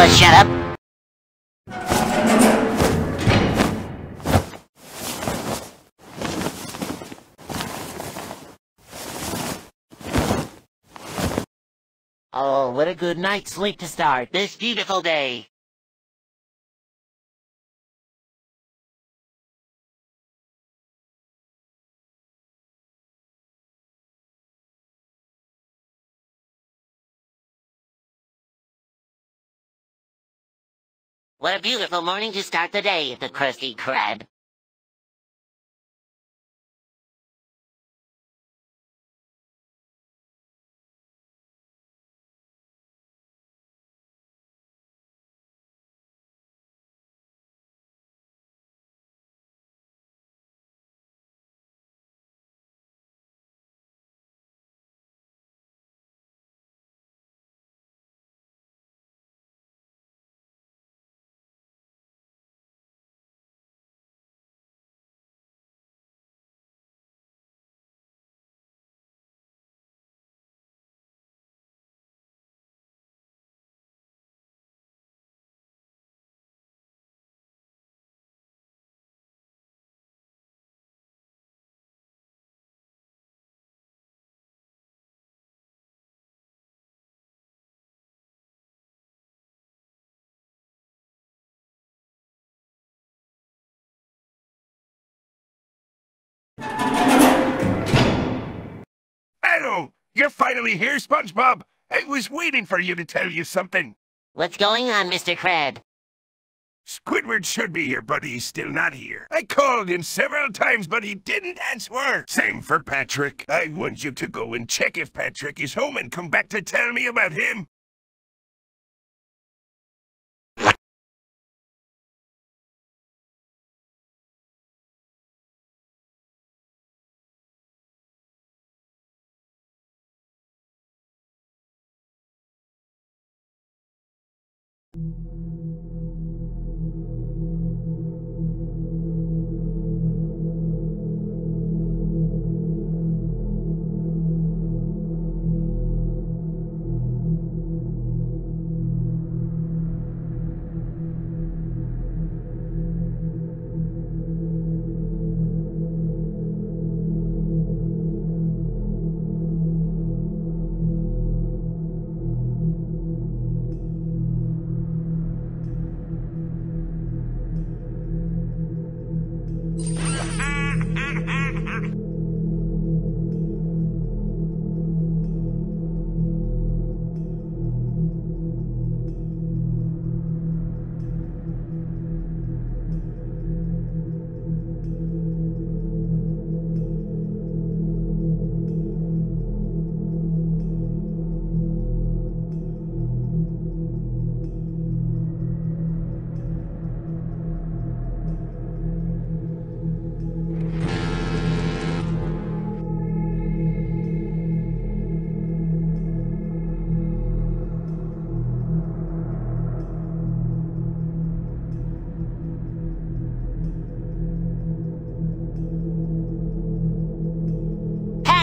Oh, shut up. Oh, what a good night's sleep to start this beautiful day. What a beautiful morning to start the day, the Krusty Krab. Hello! You're finally here, SpongeBob! I was waiting for you to tell you something. What's going on, Mr. Krab? Squidward should be here, but he's still not here. I called him several times, but he didn't answer. Same for Patrick. I want you to go and check if Patrick is home and come back to tell me about him.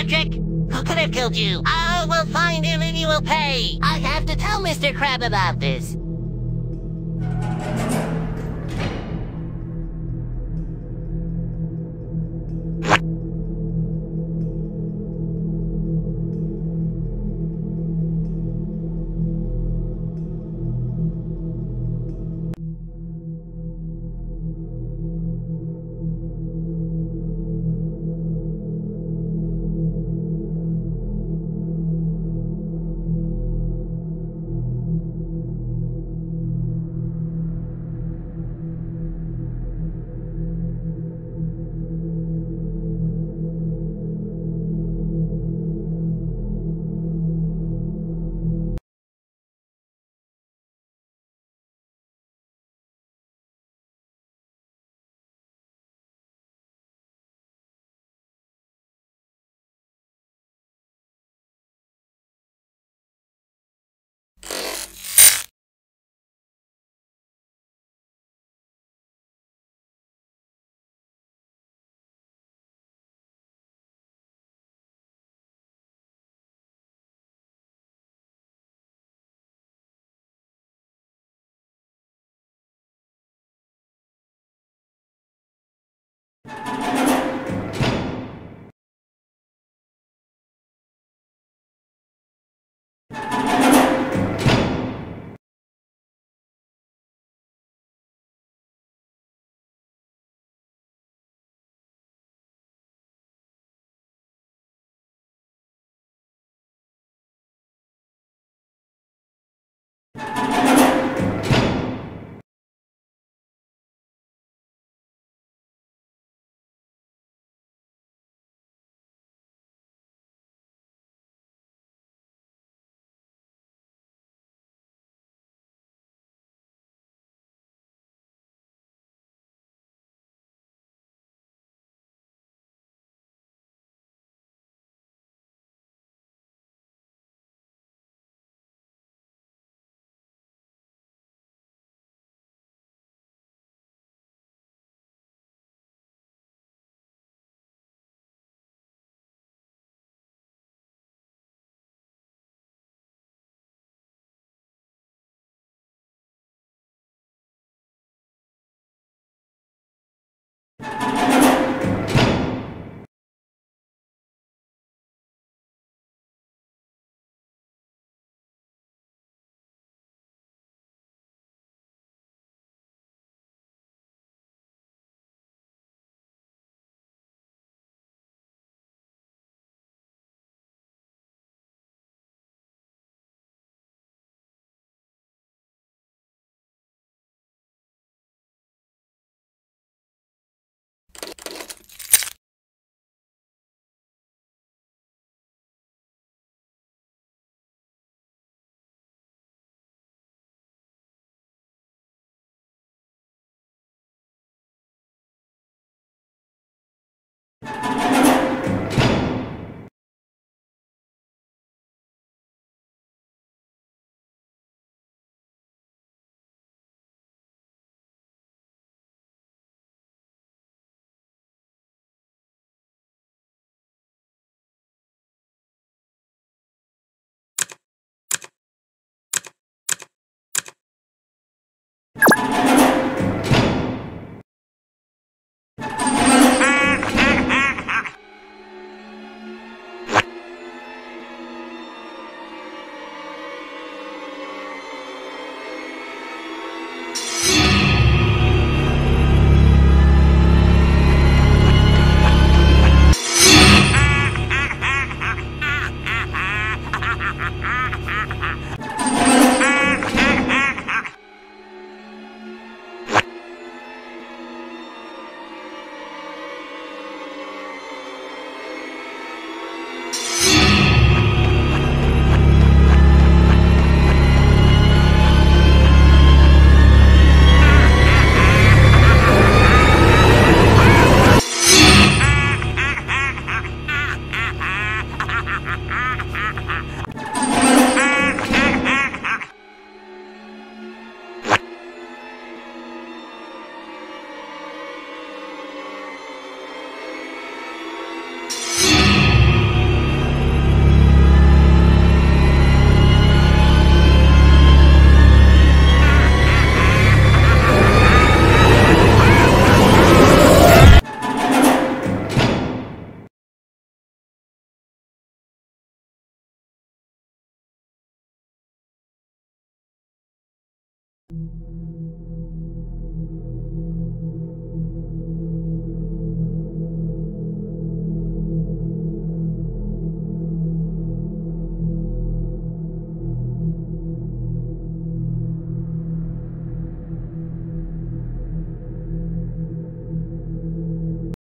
Patrick! Who could have killed you? I will find him and you will pay! I have to tell Mr. Krab about this.